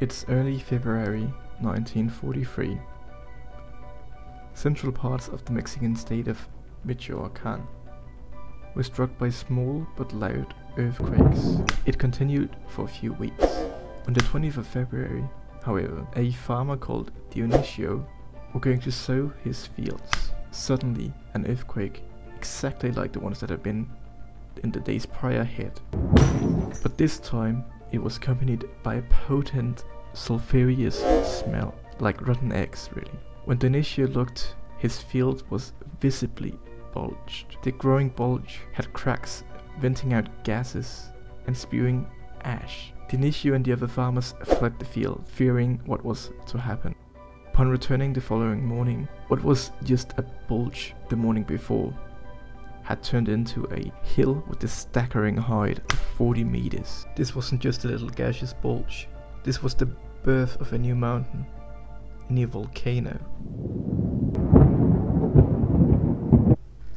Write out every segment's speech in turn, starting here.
It's early February 1943. Central parts of the Mexican state of Michoacan were struck by small but loud earthquakes. It continued for a few weeks. On the 20th of February, however, a farmer called Dionisio was going to sow his fields. Suddenly, an earthquake, exactly like the ones that had been in the days prior hit. But this time, it was accompanied by a potent sulphurous smell, like rotten eggs really. When Dionisio looked, his field was visibly bulged. The growing bulge had cracks venting out gases and spewing ash. Dionisio and the other farmers fled the field, fearing what was to happen. Upon returning the following morning, what was just a bulge the morning before had turned into a hill with a staggering height of 40 meters. This wasn't just a little gaseous bulge, this was the birth of a new mountain, a new volcano.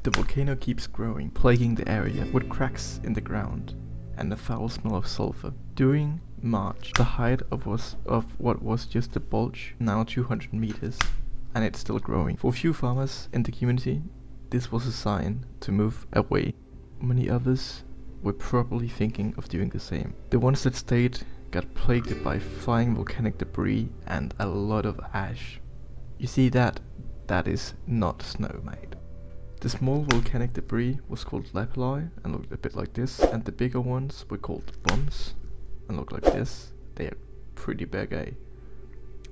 The volcano keeps growing, plaguing the area with cracks in the ground and a foul smell of sulfur. During March, the height of, was, of what was just a bulge, now 200 meters, and it's still growing. For few farmers in the community, this was a sign to move away. Many others were probably thinking of doing the same. The ones that stayed got plagued by flying volcanic debris and a lot of ash. You see that? That is not snow made. The small volcanic debris was called lapilli and looked a bit like this, and the bigger ones were called bombs and look like this. They are pretty big, eh?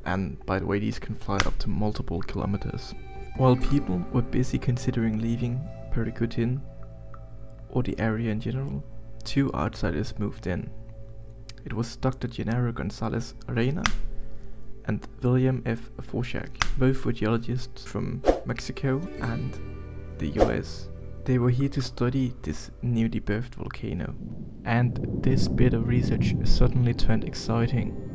And by the way, these can fly up to multiple kilometers. While people were busy considering leaving Paricutin, or the area in general, two outsiders moved in. It was Dr. Genaro Gonzalez Reyna and William F. Foshag. Both were geologists from Mexico and the US. They were here to study this newly birthed volcano. And this bit of research suddenly turned exciting.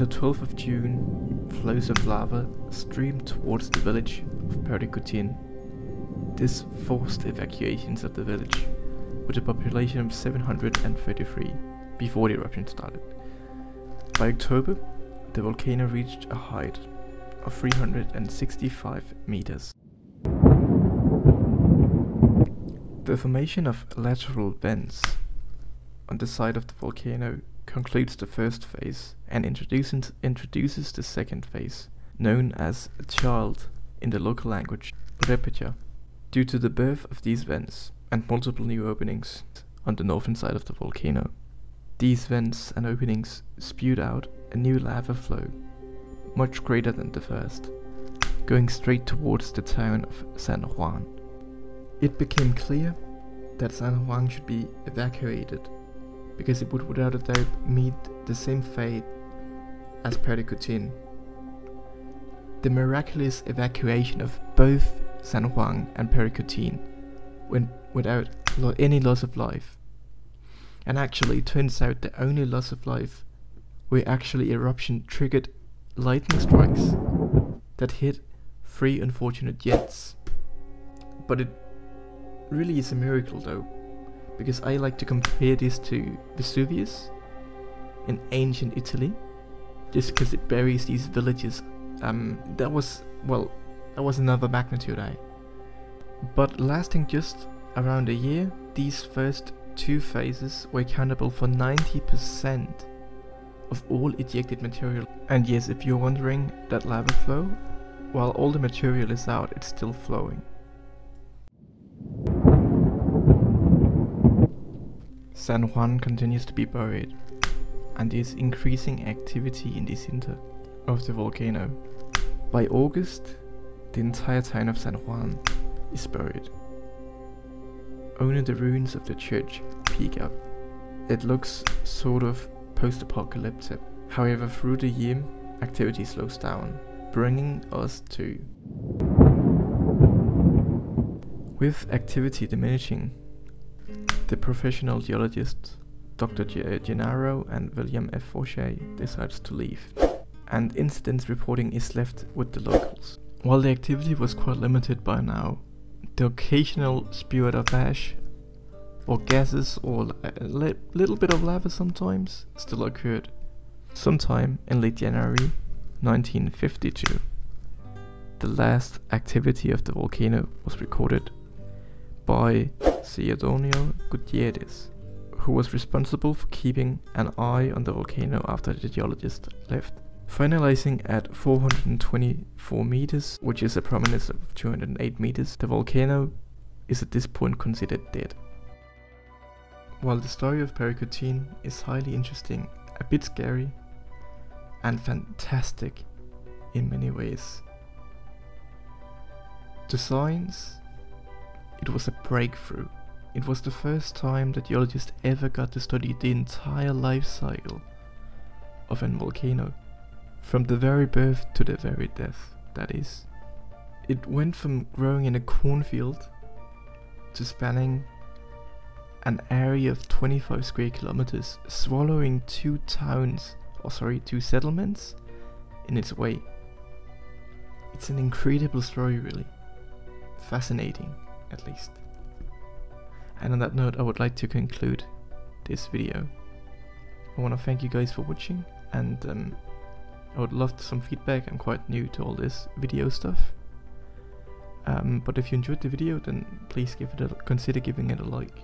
On the 12th of June, flows of lava streamed towards the village of Paricutin. This forced evacuations of the village, with a population of 733 before the eruption started. By October, the volcano reached a height of 365 meters. The formation of lateral vents on the side of the volcano concludes the first phase and introduces, introduces the second phase, known as a child in the local language, Purépecha. Due to the birth of these vents and multiple new openings on the northern side of the volcano, these vents and openings spewed out a new lava flow, much greater than the first, going straight towards the town of San Juan. It became clear that San Juan should be evacuated because it would without a doubt meet the same fate as Paricutin. The miraculous evacuation of both San Juan and Paricutin went without lo any loss of life. And actually, it turns out the only loss of life were actually eruption triggered lightning strikes that hit three unfortunate jets. But it really is a miracle though, because I like to compare this to Vesuvius in ancient Italy, just because it buries these villages. Um, that was, well, that was another magnitude, I. But lasting just around a year, these first two phases were accountable for 90% of all ejected material. And yes, if you're wondering, that lava flow, while all the material is out, it's still flowing. San Juan continues to be buried, and is increasing activity in the center of the volcano. By August, the entire town of San Juan is buried. Only the ruins of the church peek up. It looks sort of post-apocalyptic. However, through the year, activity slows down, bringing us to with activity diminishing, the professional geologists Dr. G Genaro and William F. Fauché decides to leave, and incident reporting is left with the locals. While the activity was quite limited by now, the occasional spewed of ash or gases or a li little bit of lava sometimes still occurred. Sometime in late January 1952, the last activity of the volcano was recorded by Celedonio Gutierrez, who was responsible for keeping an eye on the volcano after the geologist left. Finalizing at 424 meters, which is a prominence of 208 meters, the volcano is at this point considered dead. While the story of Pericutín is highly interesting, a bit scary, and fantastic in many ways, to science, it was a breakthrough. It was the first time that geologists ever got to study the entire life cycle of an volcano. From the very birth to the very death, that is. It went from growing in a cornfield to spanning an area of 25 square kilometers, swallowing two towns, or sorry, two settlements in its way. It's an incredible story, really. Fascinating, at least. And on that note, I would like to conclude this video. I want to thank you guys for watching, and um, I would love some feedback. I'm quite new to all this video stuff. Um, but if you enjoyed the video, then please give it a consider giving it a like.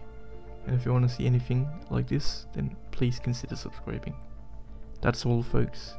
And if you want to see anything like this, then please consider subscribing. That's all, folks.